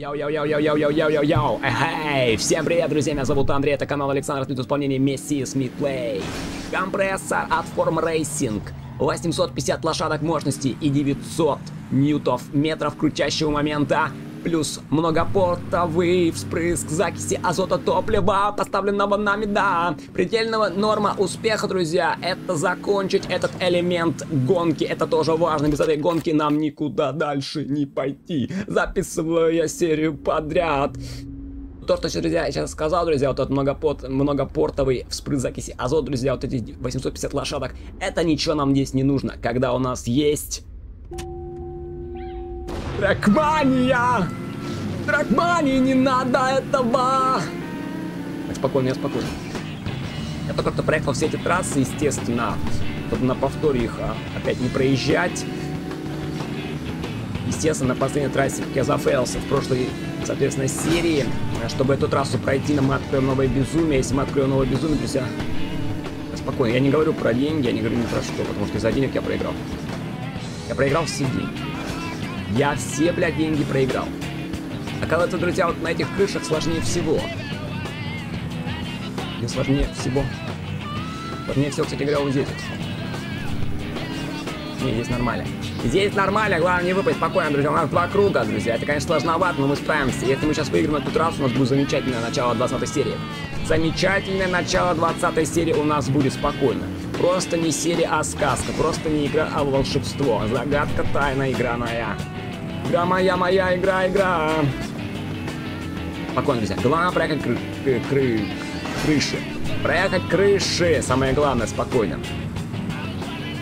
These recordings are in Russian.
Йоу-йоу-йоу-йоу-йоу-йоу-йоу! Эй, всем привет, друзья, меня зовут Андрей, это канал Александр Смит в исполнении Месси Смит Play. Компрессор от Form Racing, 850 лошадок мощности и 900 ньютон-метров крутящего момента, плюс многопортовый впрыск закиси азота топлива, поставленного нами, да. Предельного норма успеха, друзья, это закончить этот элемент гонки. Это тоже важно, без этой гонки нам никуда дальше не пойти. Записываю я серию подряд. То, что, друзья, я сейчас сказал, друзья, вот этот многопот, многопортовый вспрыск закиси азота, друзья, вот эти 850 лошадок, это ничего нам здесь не нужно, когда у нас есть Трекмания! Трекмании не надо этого! Так, спокойно, я спокойно. Я только что проехал все эти трассы, естественно, чтобы на повторе их а, опять не проезжать. Естественно, на последней трассе, как я зафейлился в прошлой, соответственно, серии, чтобы эту трассу пройти, нам мы откроем новое безумие. Если мы откроем новое безумие, друзья, спокойно. Я не говорю про деньги, я не говорю ни про что, потому что из-за денег я проиграл. Я проиграл все деньги. Я все, блядь, деньги проиграл. А когда ты, друзья, вот на этих крышах сложнее всего. Не сложнее всего. Сложнее всего, кстати говоря, вот здесь Не, здесь нормально. Здесь нормально, главное не выпасть спокойно, друзья. У нас два круга, друзья. Это, конечно, сложновато, но мы справимся. Если мы сейчас выиграем эту трассу, у нас будет замечательное начало 20 серии. Замечательное начало 20 серии у нас будет спокойно. Просто не серия, а сказка. Просто не игра, а волшебство. Загадка тайна играная. Игра моя, моя игра, игра. Спокойно, друзья. Главное проехать кры кры кры крыши. Проехать крыши. Самое главное, спокойно.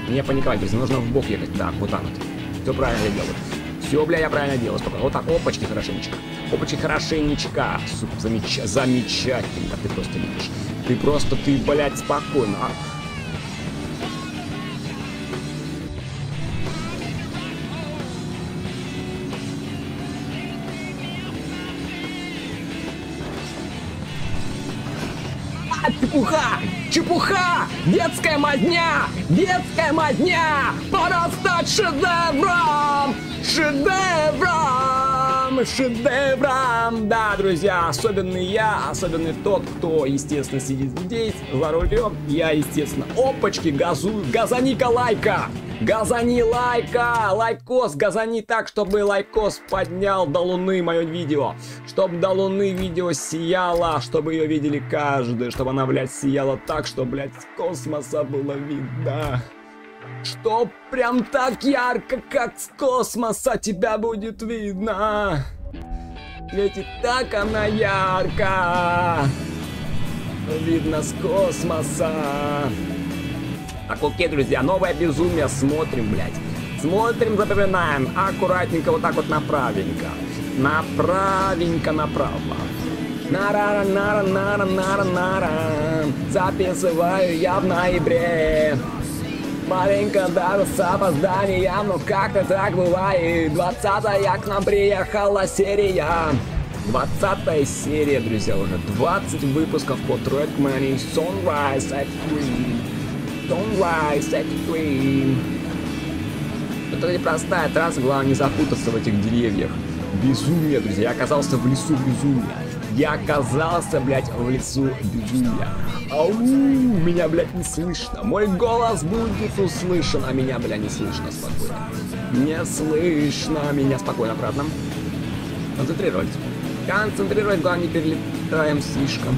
Не паниковать, друзья. Нужно в бок ехать. Да, вот так вот. Все правильно я делаю. Все, бля, я правильно делаю. Спокойно. Вот так. Опачки хорошенечко. Опачки хорошенечко. Сука, замеч... замечательно. Ты просто видишь. Ты просто, ты, блядь, спокойно. А? Чепуха! Чепуха! Детская мазня! Детская мазня! Пора стать шедевром! Шедевром! Шедевром! Да, друзья, особенный я, особенный тот, кто, естественно, сидит здесь, за рулем. Я, естественно, опачки, газую, газаника лайка! Газани лайка! Лайкос, газани так, чтобы лайкос поднял до луны мое видео. Чтоб до луны видео сияло, чтобы ее видели каждый. Чтобы она, блядь, сияла так, что, блядь, с космоса было видно. Чтоб прям так ярко, как с космоса тебя будет видно. Ведь и так она ярко. Видно с космоса. Так, окей, друзья, новое безумие. Смотрим, блядь. Смотрим, запоминаем. Аккуратненько вот так вот направенько. Направенько направо. Нара, нара, нара, нара, нара. Записываю я в ноябре. Маленько даже с опозданием, но как-то так бывает. 20 к нам приехала серия. 20 серия, друзья, уже 20 выпусков по Trackman и Sunrise at 3. Sunrise, Second Dream. Это непростая трасса, главное не запутаться в этих деревьях. Безумие, друзья, я оказался в лесу безумия. Я оказался, блядь, в лесу безумия. Ау, меня, блядь, не слышно. Мой голос будет услышан, а меня, блядь, не слышно спокойно. Не слышно меня спокойно обратно. Концентрируйтесь. Концентрируйтесь, главное, не перелетаем слишком.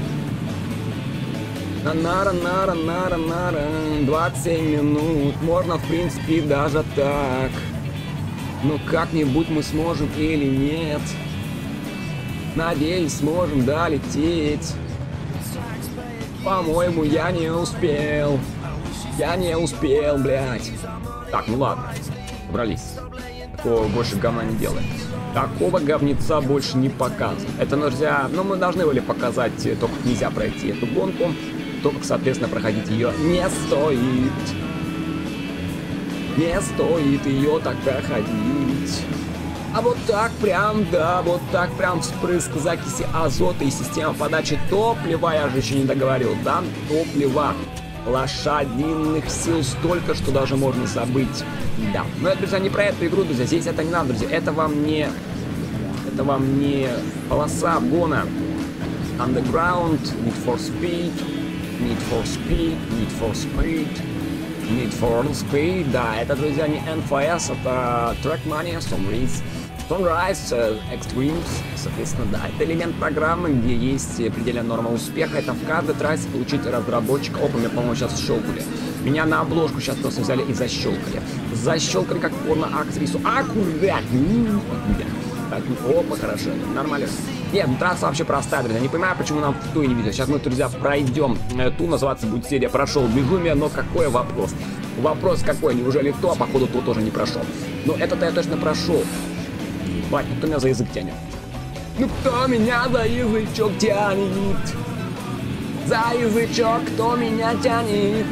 Нара, нара, нара, нара, 27 минут, можно в принципе даже так. Но как-нибудь мы сможем или нет? Надеюсь, сможем долететь. По-моему, я не успел. Я не успел, блядь. Так, ну ладно. Убрались. Такого больше говна не делаем. Такого говнеца больше не показываем. Это нельзя... Ну, мы должны были показать, только нельзя пройти эту гонку то, соответственно, проходить ее не стоит. Не стоит ее так проходить. А вот так прям, да, вот так прям вспрыск закиси азота и система подачи топлива, я же еще не договорил, да, топлива. Лошадиных сил столько, что даже можно забыть. Да. Но это, друзья, не про эту игру, друзья. Здесь это не надо, друзья. Это вам не... Это вам не полоса обгона. Underground, Need for Speed, Need for Speed, Need for Speed, Need for Speed. Да, это, друзья, не NFS, это Trackmania, Sunrise, Sunrise, Extremes. Соответственно, да, это элемент программы, где есть предельная норма успеха. Это в каждой трассе получить разработчика. Опа, меня, по-моему, сейчас щелкали. Меня на обложку сейчас просто взяли и защелкали. Защелкали как порно-актрису. Аккуратнее. Так, опа, хорошо, нормально. Нет, ну трасса вообще простая, друзья. Не понимаю, почему нам в ту не видно. Сейчас мы, друзья, пройдем э, ту, называться будет серия «Прошел безумие», но какой вопрос? Вопрос какой? Неужели то, а походу то тоже не прошел? Но это-то я точно прошел. Бать, ну кто меня за язык тянет? Ну кто меня за язычок тянет? За язычок кто меня тянет?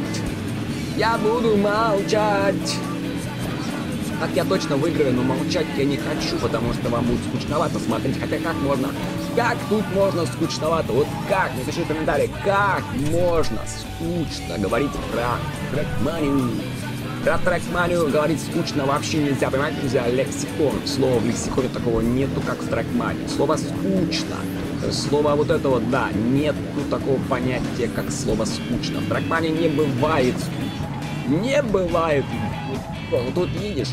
Я буду молчать. Так я точно выиграю, но молчать я не хочу, потому что вам будет скучновато смотреть. Хотя как можно? Как тут можно скучновато? Вот как? Напиши в комментариях, как можно скучно говорить про трекманию? Про трекманию говорить скучно вообще нельзя, понимаете, нельзя лексикон. Слова в лексиконе такого нету, как в трекмане. Слово скучно. Слово вот этого, да, нету такого понятия, как слово скучно. В трекмане не бывает Не бывает вот тут видишь,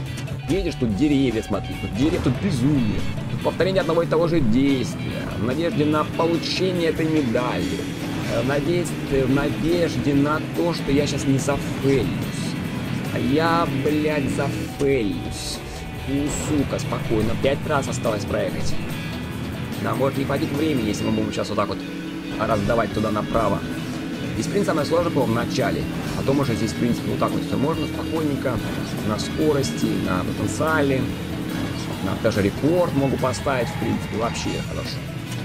видишь, тут деревья, смотри, тут деревья, тут безумие. Тут повторение одного и того же действия, в надежде на получение этой медали, э, в надежде, в надежде на то, что я сейчас не зафейлюсь. А я, блядь, зафейлюсь. Ну, сука, спокойно, пять раз осталось проехать. Нам может не хватить времени, если мы будем сейчас вот так вот раздавать туда направо. В принципе, самое сложное было в начале. Потом уже здесь, в принципе, вот так вот все можно спокойненько, на скорости, на потенциале. На даже рекорд могу поставить, в принципе, вообще хорошо.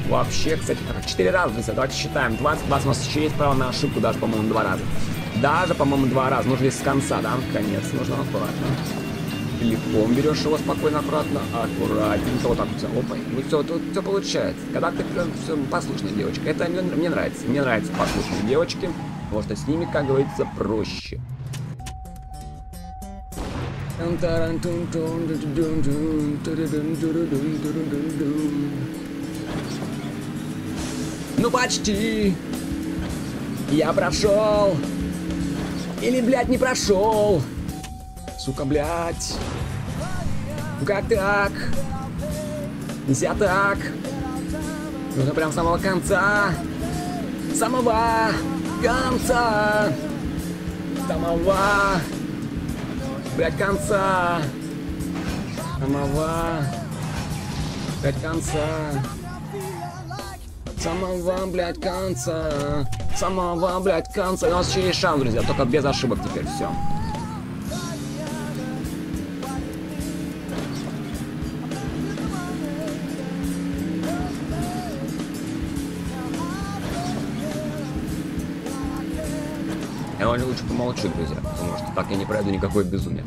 Вообще, кстати, так, 4 раза, давайте считаем. 20, 20 у нас еще право на ошибку, даже, по-моему, два раза. Даже, по-моему, два раза. Нужно здесь с конца, да? Конец. Нужно аккуратно. Телефон берешь его спокойно, аккуратно, аккуратненько, вот так вот все. Опа, ну все, тут все получается. Когда ты прям все послушная девочка. Это мне, мне нравится. Мне нравятся послушные девочки, потому что с ними, как говорится, проще. Ну почти. Я прошел. Или, блядь, не прошел. Сука, блядь. Ну как так? Нельзя так. Нужно прям с самого конца. Самого конца. Самого. Блядь, конца. Самого. Блядь, конца. Самого, блядь, конца. Самого, блядь, конца. У нас еще шанс, друзья, только без ошибок теперь все. Я лучше помолчу, друзья, потому что так я не пройду никакое безумие.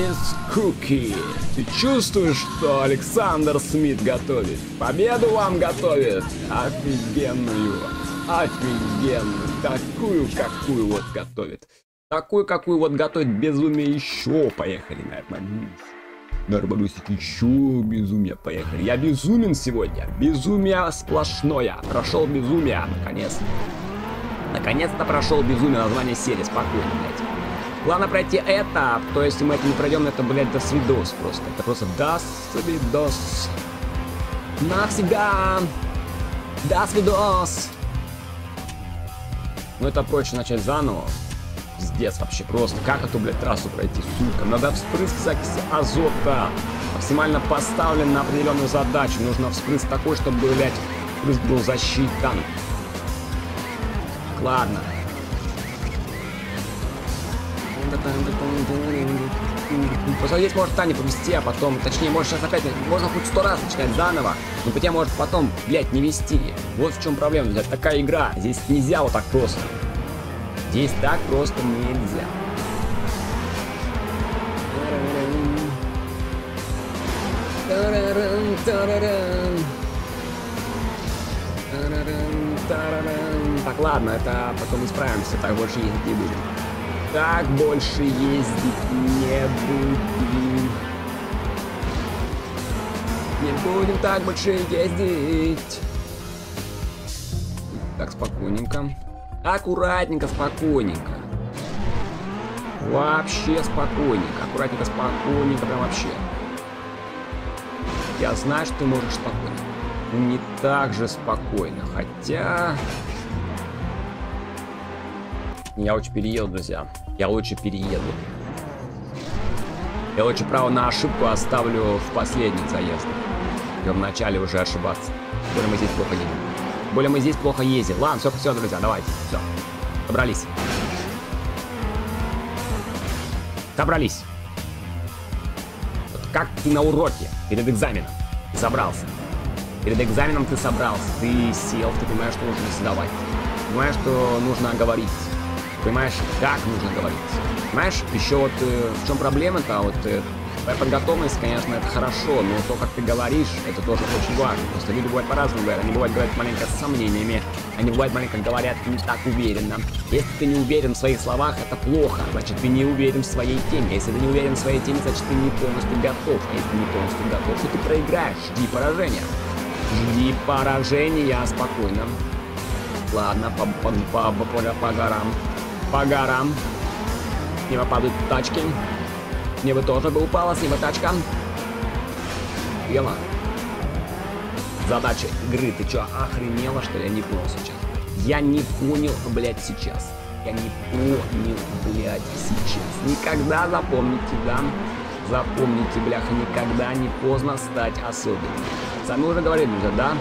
Is Cookie. Ты чувствуешь, что Александр Смит готовит? Победу вам готовит! Офигенную! Офигенную! Такую, какую вот готовит. Такую, какую вот готовит безумие еще. Поехали, наверное. Нормалюсик, еще безумие, поехали. Я безумен сегодня. Безумие сплошное. Прошел безумие, наконец. Наконец-то прошел безумие. Название серии, спокойно, блядь. Главное пройти это, то если мы это не пройдем, это, блядь, до свидос просто. Это просто до свидос. Навсегда. До свидос. Ну это проще начать заново. Пиздец вообще просто. Как эту, блядь, трассу пройти, сука? Надо вспрыск закиси азота. Максимально поставлен на определенную задачу. Нужно вспрыск такой, чтобы, блядь, вспрыск был засчитан. Ладно. Просто здесь может Таня повести, а потом, точнее, может сейчас опять, можно хоть сто раз начинать заново, но тебя может потом, блядь, не вести. Вот в чем проблема, блядь, такая игра, здесь нельзя вот так просто. Здесь так просто нельзя. Так, ладно, это потом исправимся, так больше ездить не будем. Так больше ездить не будем. Не будем так больше ездить. Так, спокойненько. Аккуратненько, спокойненько. Вообще спокойненько. Аккуратненько, спокойненько, прям вообще. Я знаю, что ты можешь спокойно. Но не так же спокойно. Хотя... Я лучше перееду, друзья. Я лучше перееду. Я лучше право на ошибку оставлю в последний заезд. Я в начале уже ошибаться. Более мы здесь плохо едем. Более мы здесь плохо ездим. Ладно, все, все, друзья, давайте. Все. Собрались. Собрались. Вот как ты на уроке перед экзаменом собрался. Перед экзаменом ты собрался, ты сел, ты понимаешь, что нужно сдавать. Понимаешь, что нужно говорить понимаешь, как нужно говорить. Понимаешь, еще вот э, в чем проблема-то, вот э, твоя подготовленность, конечно, это хорошо, но то, как ты говоришь, это тоже очень важно. Просто люди бывают по-разному говорят, они бывают говорят маленько с сомнениями, они бывают маленько говорят не так уверенно. Если ты не уверен в своих словах, это плохо, значит, ты не уверен в своей теме. Если ты не уверен в своей теме, значит, ты не полностью готов. А если не полностью готов, то ты проиграешь, жди поражения. Жди поражения спокойно. Ладно, по, по, по, по, по горам по горам. С неба падают тачки. С неба тоже бы упала, с неба тачка. Ела. Задача игры. Ты чё, охренела, что ли? Я не понял сейчас. Я не понял, блядь, сейчас. Я не понял, блядь, сейчас. Никогда запомните, да? Запомните, бляха, никогда не поздно стать особенным. Сами уже говорили, друзья, да?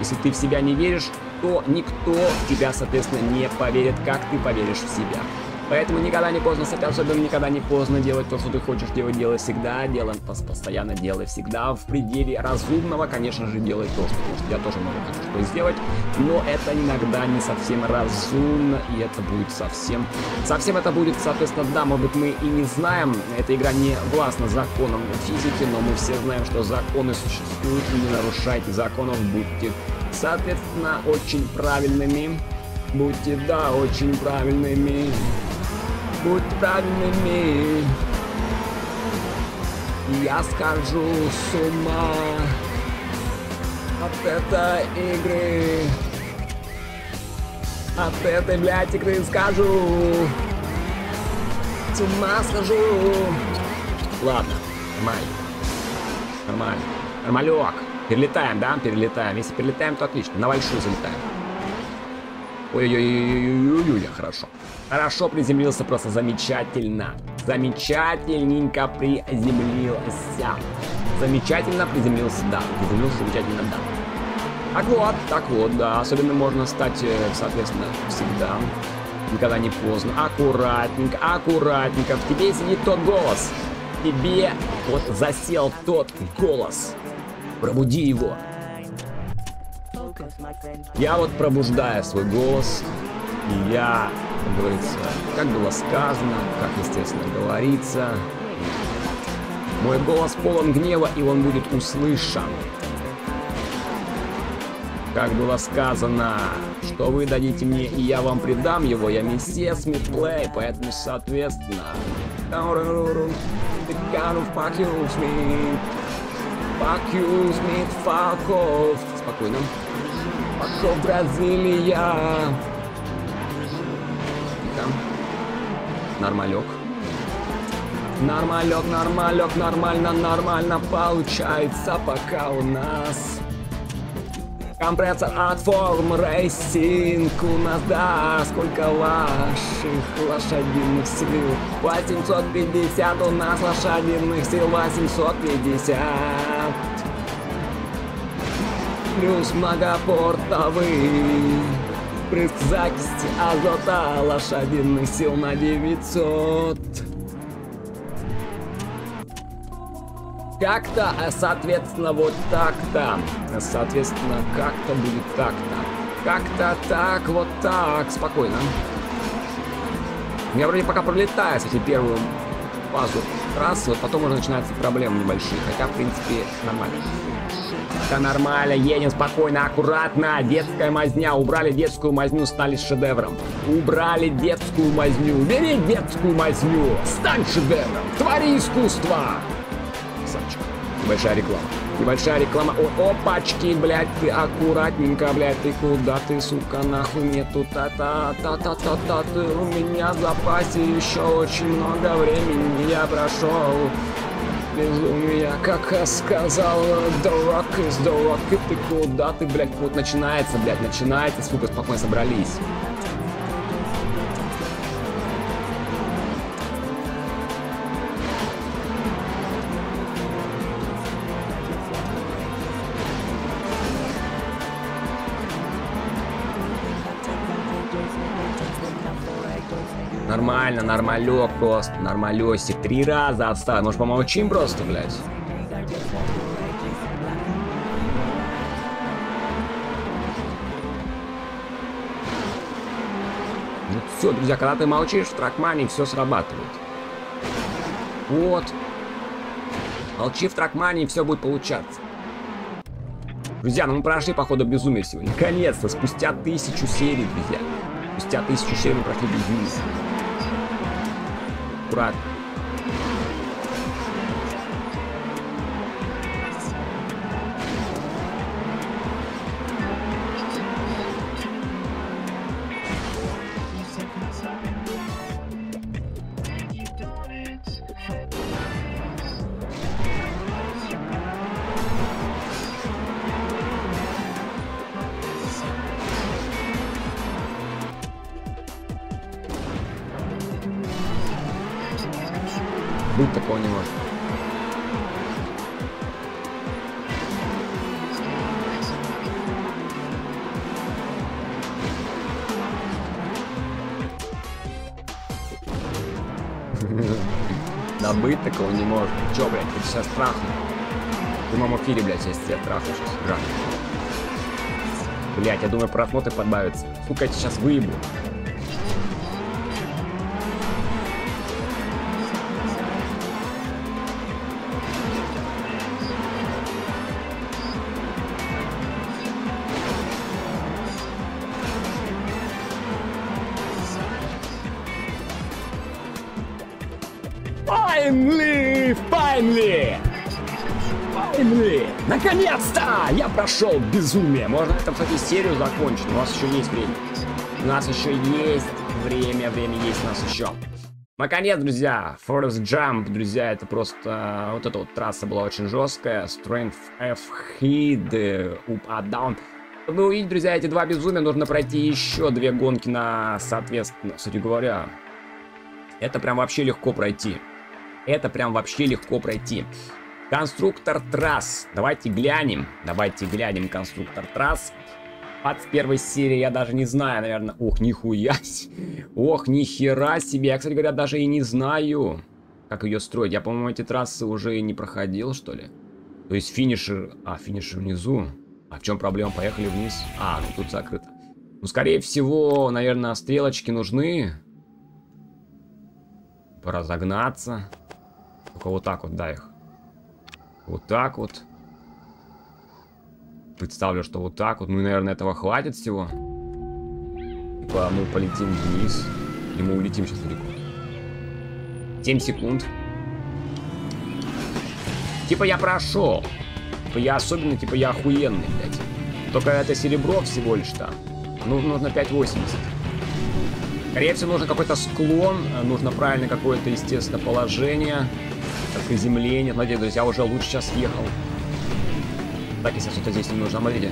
Если ты в себя не веришь, то никто в тебя, соответственно, не поверит, как ты поверишь в себя. Поэтому никогда не поздно стать особенно никогда не поздно делать то, что ты хочешь делать, делай всегда, делай постоянно, делай всегда, в пределе разумного, конечно же, делай то, что хочешь. Я тоже могу хочу что сделать, но это иногда не совсем разумно, и это будет совсем... Совсем это будет, соответственно, да, может быть, мы и не знаем, эта игра не властна законам физики, но мы все знаем, что законы существуют, и не нарушайте законов, будьте соответственно, очень правильными. Будьте, да, очень правильными. Будьте правильными. Я скажу с ума от этой игры. От этой, блядь, игры скажу. С ума схожу. Ладно, нормально. Нормально. Нормалек. Перелетаем, да? Перелетаем. Если перелетаем, то отлично. На большую залетаем. Ой-ой-ой-ой-ой-ой, хорошо. Хорошо приземлился, просто замечательно. Замечательненько приземлился. Замечательно приземлился, да. Приземлился замечательно, да. Так вот, так вот, да. Особенно можно стать, э, соответственно, всегда. Никогда не поздно. Аккуратненько, аккуратненько. В тебе сидит тот голос. Тебе вот засел тот голос. Пробуди его. Я вот пробуждаю свой голос, и я, как говорится, как было сказано, как, естественно, говорится, мой голос полон гнева, и он будет услышан. Как было сказано, что вы дадите мне, и я вам придам его, я мессия Смитплей, поэтому, соответственно... Fuck off. Спокойно. Off, Бразилия. Тихо. Нормалек. Нормалек, нормалек, нормально, нормально получается пока у нас. Компрессор от Form Racing у нас, да, сколько ваших лошадиных сил? 850 у нас лошадиных сил, 850. Плюс многопортовый прыск закисти азота лошадиных сил на 900. Как-то, а, соответственно, вот так-то. Соответственно, как-то будет так-то. Как-то так, вот так. Спокойно. Я вроде пока пролетаю, кстати, первую фазу трассы, вот потом уже начинаются проблемы небольшие. Хотя, в принципе, нормально. Это нормально, едем спокойно, аккуратно. Детская мазня. Убрали детскую мазню, стали шедевром. Убрали детскую мазню. Бери детскую мазню. Стань шедевром. Твори искусство. Красавчик. Небольшая реклама. Небольшая реклама. О, опачки, блядь, ты аккуратненько, блядь, ты куда ты, сука, нахуй мне тут та-та-та-та-та-та, ты у меня в запасе еще очень много времени я прошел. Безумие, как сказал is The Rock, и ты куда ты, блядь, вот начинается, блядь, начинается, сука, спокойно собрались. Нормально, нормалек просто, нормалесик. Три раза отстал. Может, помолчим просто, блядь? Ну все, друзья, когда ты молчишь в тракмане, все срабатывает. Вот. Молчи в тракмане, все будет получаться. Друзья, ну мы прошли, походу, безумие сегодня. Наконец-то, спустя тысячу серий, друзья. Спустя тысячу серий мы прошли безумие. Аккуратно. Быть такого не может. Чё, блядь, ты сейчас трахну. В прямом эфире, блядь, я тебя трахну сейчас. Жак. Блядь, я думаю, просмотры подбавятся. Сука, я тебя сейчас выебу. Finally! Finally! Finally! Наконец-то! Я прошел безумие. Можно это, кстати, серию закончить. У нас еще есть время. У нас еще есть время. Время есть у нас еще. Наконец, друзья, Forest Jump, друзья, это просто... Вот эта вот трасса была очень жесткая. Strength F Hit, Up, Up, Down. Вы увидите, друзья, эти два безумия нужно пройти еще две гонки на, соответственно, кстати говоря. Это прям вообще легко пройти. Это прям вообще легко пройти. Конструктор трасс. Давайте глянем. Давайте глянем конструктор трасс. 21 серии я даже не знаю, наверное. Ох, нихуя. Ох, нихера себе. Я, кстати говоря, даже и не знаю, как ее строить. Я, по-моему, эти трассы уже не проходил, что ли. То есть финишер... А, финишер внизу. А в чем проблема? Поехали вниз. А, ну тут закрыто. Ну, скорее всего, наверное, стрелочки нужны. Разогнаться. Только вот так вот, да, их. Вот так вот. Представлю, что вот так вот. Ну, и, наверное, этого хватит всего. Типа, мы полетим вниз. И мы улетим сейчас далеко. 7 секунд. Типа, я прошел. Типа, я особенно, типа, я охуенный, блядь. Только это серебро всего лишь там. Ну, нужно 5.80. Скорее всего, нужно какой-то склон, нужно правильно какое-то, естественно, положение, приземление. Надеюсь, друзья, уже лучше сейчас ехал. Так, если что-то здесь не нужно, смотрите.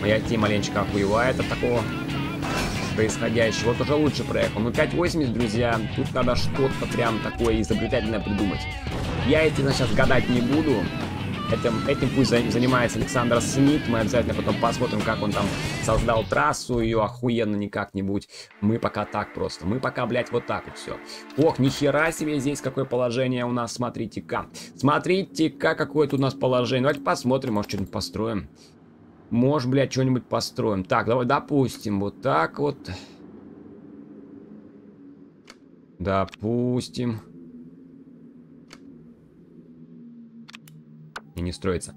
Моя тема маленечко охуевает от такого происходящего. Вот уже лучше проехал. Ну, 5.80, друзья, тут надо что-то прям такое изобретательное придумать. Я, естественно, сейчас гадать не буду. Этим, этим пусть занимается Александр Смит. Мы обязательно потом посмотрим, как он там создал трассу, ее охуенно не как-нибудь. Мы пока так просто. Мы пока, блядь, вот так вот все. Ох, нихера себе здесь какое положение у нас, смотрите-ка. Смотрите-ка, какое тут у нас положение. Давайте посмотрим, может, что-нибудь построим. Может, блядь, что-нибудь построим. Так, давай, допустим, вот так вот. Допустим. И не строится.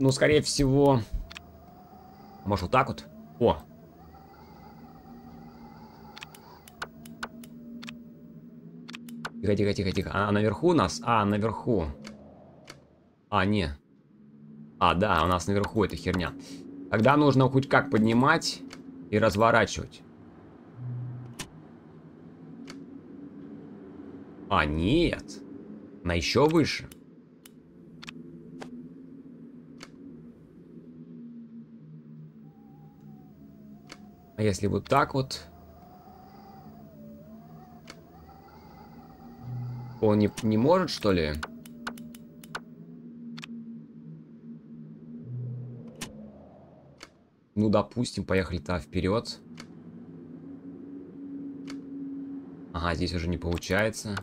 Ну, скорее всего... Может, вот так вот? О! Тихо, тихо, тихо, тихо. А наверху у нас? А, наверху. А, не. А, да, у нас наверху эта херня. Тогда нужно хоть как поднимать и разворачивать. А, нет. На еще выше. А если вот так вот... Он не, не может, что ли? Ну, допустим, поехали-то вперед. Ага, здесь уже не получается.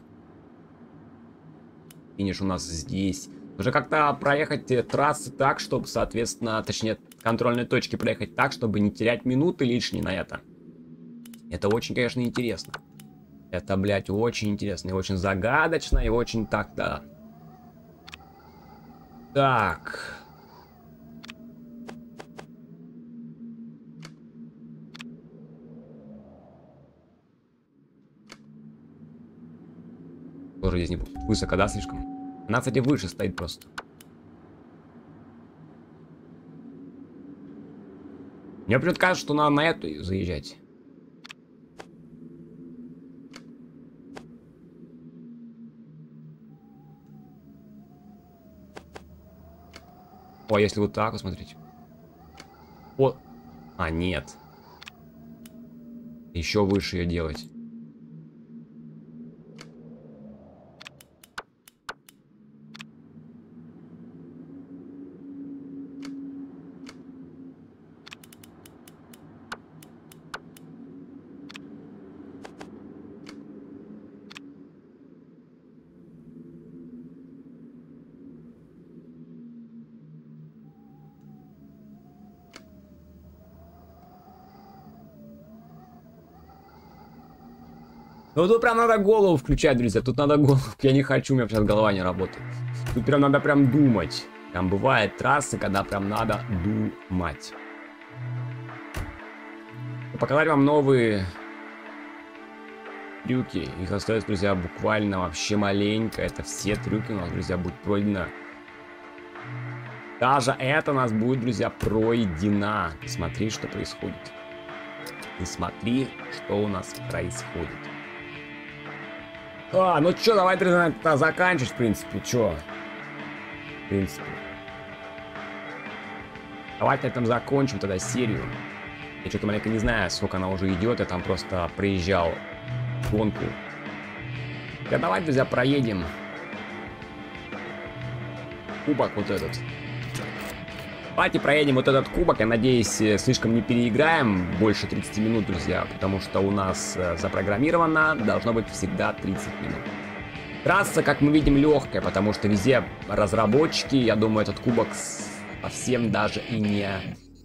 Финиш у нас здесь. Уже как-то проехать трассы так, чтобы, соответственно, точнее, контрольной точки проехать так, чтобы не терять минуты лишние на это. Это очень, конечно, интересно. Это, блядь, очень интересно и очень загадочно, и очень так, да. Так. Тоже здесь не высоко, да, слишком? Она, кстати, выше стоит просто. Мне почему-то кажется, что надо на эту заезжать. О, если вот так, вот смотрите. О, а нет. Еще выше ее делать. Ну тут прям надо голову включать, друзья. Тут надо голову. Я не хочу, у меня сейчас голова не работает. Тут прям надо прям думать. Там бывают трассы, когда прям надо думать. Показать вам новые трюки. Их остается, друзья, буквально вообще маленько. Это все трюки у нас, друзья, будет пройдено. Даже это у нас будет, друзья, пройдена. Смотри, что происходит. И смотри, что у нас происходит. А, ну чё, давай тогда заканчивать, в принципе, чё? В принципе. Давайте на этом закончим тогда серию. Я что-то маленько не знаю, сколько она уже идет, я там просто приезжал гонку. Да давай, друзья, проедем. Кубок вот этот. Давайте проедем вот этот кубок. Я надеюсь, э, слишком не переиграем больше 30 минут, друзья. Потому что у нас э, запрограммировано должно быть всегда 30 минут. Трасса, как мы видим, легкая, потому что везде разработчики. Я думаю, этот кубок совсем даже и не,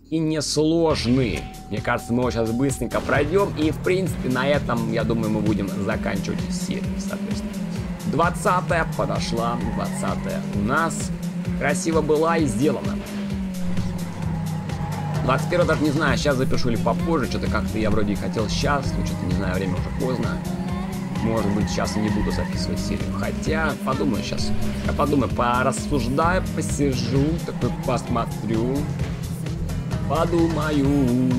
и не сложный. Мне кажется, мы его сейчас быстренько пройдем. И, в принципе, на этом, я думаю, мы будем заканчивать серию, соответственно. 20 подошла, 20 у нас красиво была и сделана. 21 даже не знаю, сейчас запишу или попозже, что-то как-то я вроде и хотел сейчас, но что-то не знаю, время уже поздно. Может быть, сейчас и не буду записывать серию. Хотя, подумаю сейчас. Я подумаю, порассуждаю, посижу, такой посмотрю. Подумаю.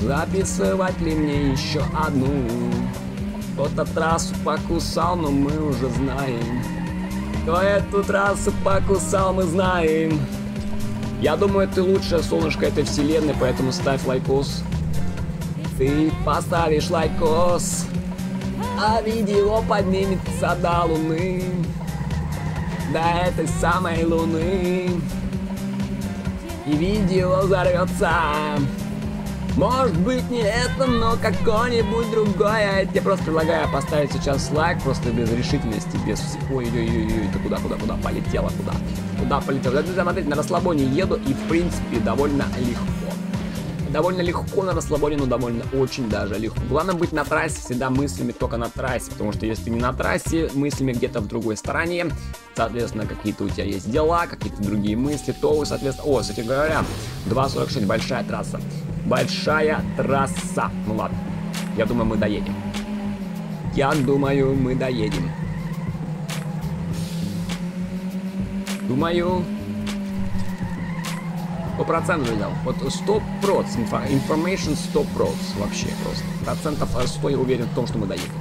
Записывать ли мне еще одну? Кто-то трассу покусал, но мы уже знаем. Кто эту трассу покусал, мы знаем. Я думаю, ты лучшее солнышко этой вселенной, поэтому ставь лайкос. Ты поставишь лайкос, а видео поднимется до луны. До этой самой луны. И видео взорвется. Может быть не это, но какое-нибудь другое. Я тебе просто предлагаю поставить сейчас лайк, просто без решительности, без всего. Ой-ой-ой, ты куда, куда, куда полетела, куда? Куда полетела? Друзья, смотрите, на расслабоне еду и, в принципе, довольно легко. Довольно легко на расслабоне, но довольно очень даже легко. Главное быть на трассе всегда мыслями только на трассе, потому что если ты не на трассе, мыслями где-то в другой стороне, соответственно, какие-то у тебя есть дела, какие-то другие мысли, то соответственно... О, кстати говоря, 2.46, большая трасса. Большая трасса. Ну ладно. Я думаю, мы доедем. Я думаю, мы доедем. Думаю... Сто процентов взял. Вот сто проц. Information сто проц. Вообще просто. Процентов 100 я уверен в том, что мы доедем.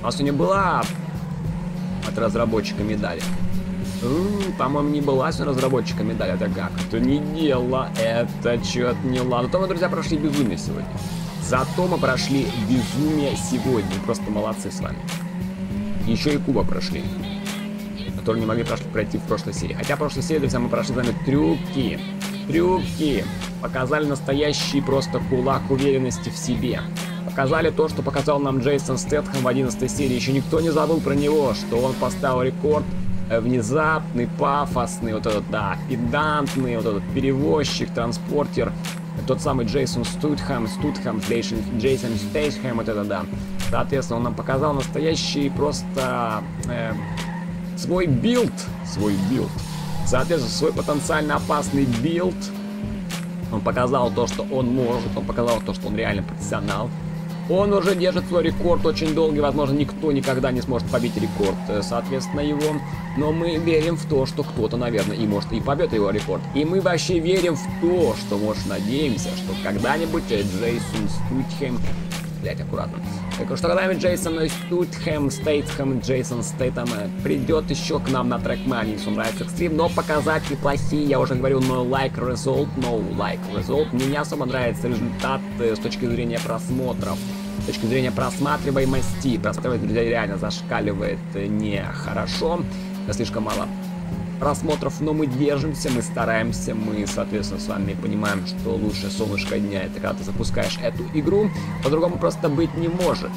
У нас сегодня была от разработчика медали. По-моему, не была сегодня разработчика медаль. Это как? Это не дело. Это что-то не ладно. Зато мы, друзья, прошли безумие сегодня. Зато мы прошли безумие сегодня. Просто молодцы с вами. Еще и Куба прошли. Которые не могли пройти в прошлой серии. Хотя в прошлой серии, друзья, мы прошли с вами трюки. Трюки. Показали настоящий просто кулак уверенности в себе. Показали то, что показал нам Джейсон Стэтхэм в 11 серии. Еще никто не забыл про него, что он поставил рекорд внезапный, пафосный, вот этот, да, педантный, вот этот перевозчик, транспортер, тот самый Джейсон Студхэм, Студхэм, Джейсон, Джейсон Стейсхэм, вот это, да. Соответственно, он нам показал настоящий просто э, свой билд, свой билд. Соответственно, свой потенциально опасный билд. Он показал то, что он может, он показал то, что он реально профессионал. Он уже держит свой рекорд очень долгий, возможно, никто никогда не сможет побить рекорд, э, соответственно, его. Но мы верим в то, что кто-то, наверное, и может и побьет его рекорд. И мы вообще верим в то, что, может, надеемся, что когда-нибудь Джейсон Стутхем блять, аккуратно. Так что когда-нибудь Джейсон Стутхэм, Стейтхэм, Джейсон Стейтхэм придет еще к нам на трекмане, если нравится экстрим, но показатели плохие, я уже говорил, no like result, no like result. Мне не особо нравится результат э, с точки зрения просмотров. С точки зрения просматриваемости, просматривать, друзья, реально зашкаливает нехорошо, слишком мало просмотров, но мы держимся, мы стараемся, мы, соответственно, с вами понимаем, что лучшее солнышко дня это когда ты запускаешь эту игру, по-другому просто быть не может.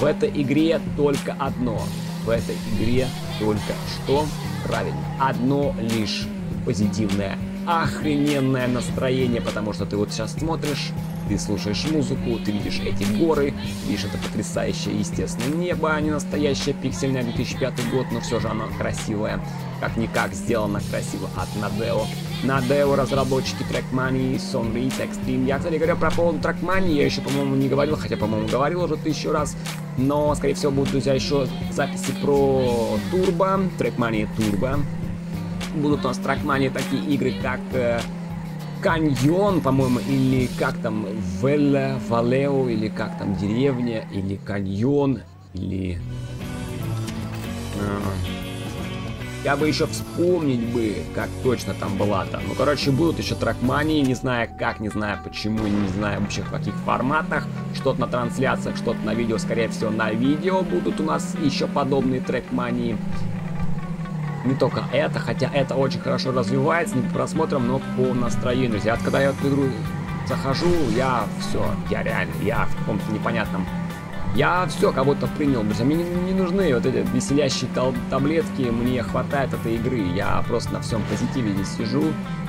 В этой игре только одно. В этой игре только что? Правильно. Одно лишь позитивное, охрененное настроение, потому что ты вот сейчас смотришь, ты слушаешь музыку, ты видишь эти горы, видишь это потрясающее естественное небо, а не настоящее пиксельное 2005 год, но все же оно красивое как-никак сделано красиво от Надео. Надео разработчики Trackmania, Sonrit, Extreme. Я, кстати говоря, про поводу Trackmania я еще, по-моему, не говорил, хотя, по-моему, говорил уже тысячу раз. Но, скорее всего, будут, друзья, еще записи про Turbo, Trackmania Turbo. Будут у нас Trackmania такие игры, как э, Каньон, по-моему, или как там, Велла, Валео, или как там, деревня, или Каньон, или... Э, я бы еще вспомнить бы, как точно там была-то. Ну, короче, будут еще тракмании, не знаю как, не знаю почему, не знаю вообще в каких форматах. Что-то на трансляциях, что-то на видео, скорее всего, на видео будут у нас еще подобные трекмании. Не только это, хотя это очень хорошо развивается, не по просмотрам, но по настроению. Я, когда я эту игру захожу, я все, я реально, я в каком-то непонятном я все как будто принял, друзья. Мне не, не нужны вот эти веселящие таблетки, мне хватает этой игры. Я просто на всем позитиве здесь сижу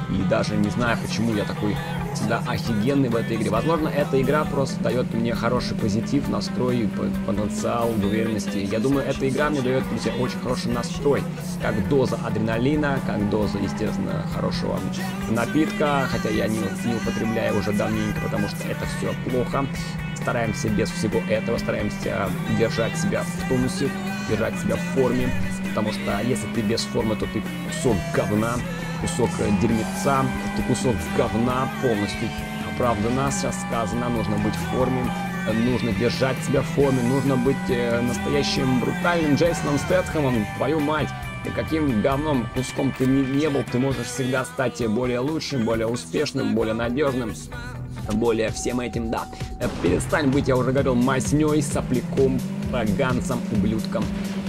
и даже не знаю, почему я такой всегда офигенный в этой игре. Возможно, эта игра просто дает мне хороший позитив, настрой, потенциал, уверенности. Я думаю, эта игра мне дает, друзья, очень хороший настрой. Как доза адреналина, как доза, естественно, хорошего напитка. Хотя я не, не употребляю уже давненько, потому что это все плохо стараемся без всего этого, стараемся держать себя в тонусе, держать себя в форме, потому что если ты без формы, то ты кусок говна. Кусок дерьмеца, ты кусок говна полностью оправдана, сейчас сказано, нужно быть в форме, нужно держать себя в форме, нужно быть э, настоящим брутальным Джейсоном Стэтхэмом, твою мать. И каким говном куском ты не, не был, ты можешь всегда стать более лучшим, более успешным, более надежным, более всем этим, да. Э, перестань быть, я уже говорил, мазней, сопляком, поганцем, ублюдком.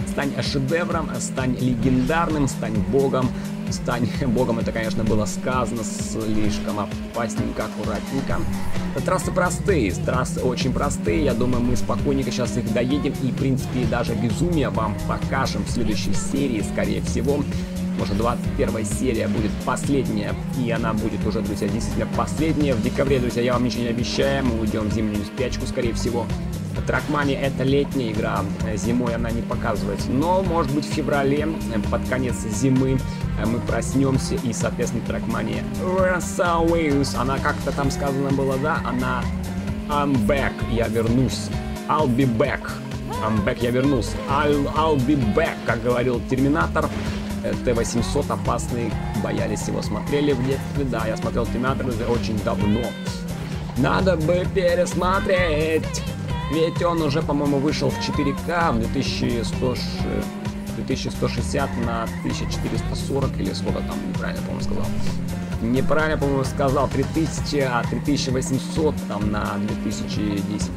Стань шедевром, стань легендарным, стань богом, стань богом, это, конечно, было сказано слишком опасненько, аккуратненько. Трассы простые, трассы очень простые, я думаю, мы спокойненько сейчас их доедем и, в принципе, даже безумие вам покажем в следующей серии, скорее всего. Может, 21 серия будет последняя, и она будет уже, друзья, действительно последняя. В декабре, друзья, я вам ничего не обещаю, мы уйдем в зимнюю спячку, скорее всего. Тракмани это летняя игра, зимой она не показывается. Но, может быть, в феврале, под конец зимы, мы проснемся и, соответственно, Тракмани Where's Она как-то там сказано было, да? Она I'm back, я вернусь. I'll be back. I'm back, я вернулся. I'll, I'll be back, как говорил Терминатор. Т-800 опасный, боялись его, смотрели в детстве, да, я смотрел Терминатор уже очень давно. Надо бы пересмотреть. Ведь он уже, по-моему, вышел в 4К в 2100, 2160 на 1440 или сколько там, неправильно, по-моему, сказал. Неправильно, по-моему, сказал 3000, а 3800 там на 2010.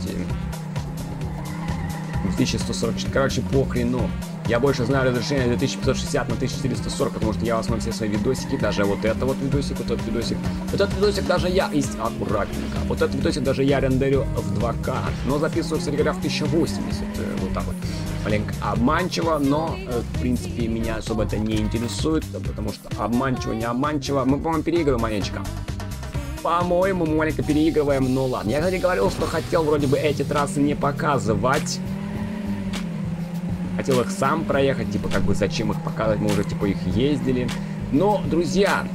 2144. Короче, по хрену. Я больше знаю разрешение 2560 на 1440, потому что я в основном все свои видосики, даже вот это вот видосик, вот этот видосик. Вот этот видосик даже я, есть аккуратненько, вот этот видосик даже я рендерю в 2К, но записываю, кстати говоря, в 1080, э, вот так вот. Маленько обманчиво, но, э, в принципе, меня особо это не интересует, потому что обманчиво, не обманчиво. Мы, по-моему, переигрываем маленечко. По-моему, маленько переигрываем, но ладно. Я, кстати, говорил, что хотел вроде бы эти трассы не показывать хотел их сам проехать, типа, как бы, зачем их показывать, мы уже, типа, их ездили. Но, друзья,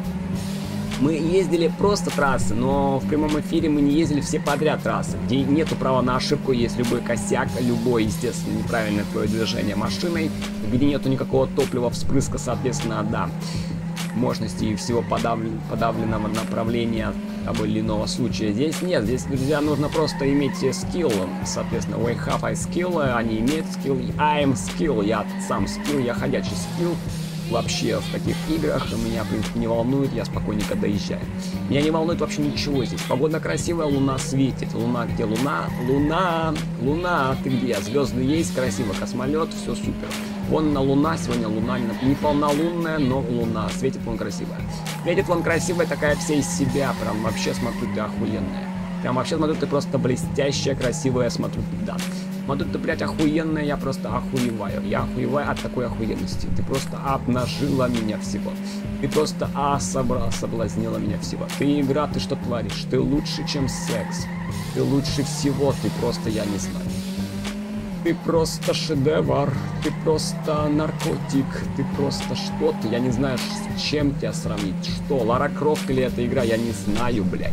мы ездили просто трассы, но в прямом эфире мы не ездили все подряд трассы, где нету права на ошибку, есть любой косяк, любое, естественно, неправильное твое движение машиной, где нету никакого топлива, вспрыска, соответственно, да мощности и всего подавлен, подавленного направления того или иного случая. Здесь нет, здесь, друзья, нужно просто иметь скилл. Соответственно, we have I skill, они имеют скилл, I am skill, я сам скилл, я ходячий скилл. Вообще в таких играх меня, в принципе, не волнует, я спокойненько доезжаю. Меня не волнует вообще ничего здесь. Погода красивая, луна светит. Луна где луна? Луна! Луна! Ты где? Звезды есть, красиво, космолет, все супер. Вон на луна, сегодня луна не, полнолунная, но луна. Светит вон красиво. Светит вон красивая, такая вся из себя. Прям вообще смотрю, ты охуенная. Прям вообще смотрю, ты просто блестящая, красивая, смотрю, да. Смотрю, ты, блядь, охуенная, я просто охуеваю. Я охуеваю от такой охуенности. Ты просто обнажила меня всего. Ты просто а собра соблазнила меня всего. Ты игра, ты что творишь? Ты лучше, чем секс. Ты лучше всего, ты просто, я не знаю. Ты просто шедевр, ты просто наркотик, ты просто что-то, я не знаю, с чем тебя сравнить. Что, Лара Крофт или эта игра, я не знаю, блядь.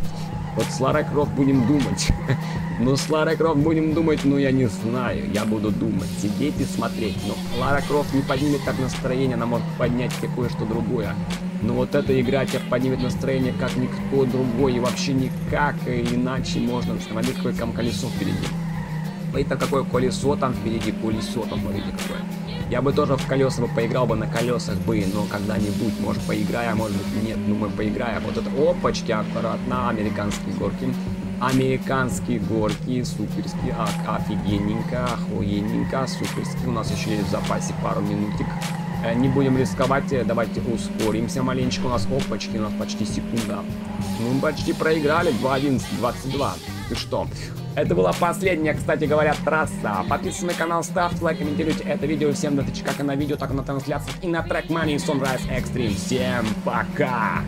Вот с Ларой Крофт будем думать. ну, с Ларой Крофт будем думать, ну, я не знаю. Я буду думать, сидеть и смотреть. Но Лара Крофт не поднимет так настроение, она может поднять тебе кое-что другое. Но вот эта игра тебе поднимет настроение, как никто другой. И вообще никак иначе можно. Какое там колесо впереди. Это какое колесо там впереди, колесо там, смотрите какое. Я бы тоже в колеса бы поиграл бы на колесах бы, но когда-нибудь, может, поиграю, а может быть, нет, думаю, поиграю. Вот это, опачки, аккуратно, американские горки. Американские горки, суперские, а, офигенненько, охуенненько, суперские. У нас еще есть в запасе пару минутик. Э, не будем рисковать, э, давайте ускоримся маленечко. У нас опачки, у нас почти секунда. Ну, мы почти проиграли, 2-11, 22. Ты что? Это была последняя, кстати говоря, трасса. Подписывайтесь на канал, ставьте лайк, комментируйте это видео. Всем удачи как и на видео, так и на трансляциях и на трек Money Sunrise Extreme. Всем пока!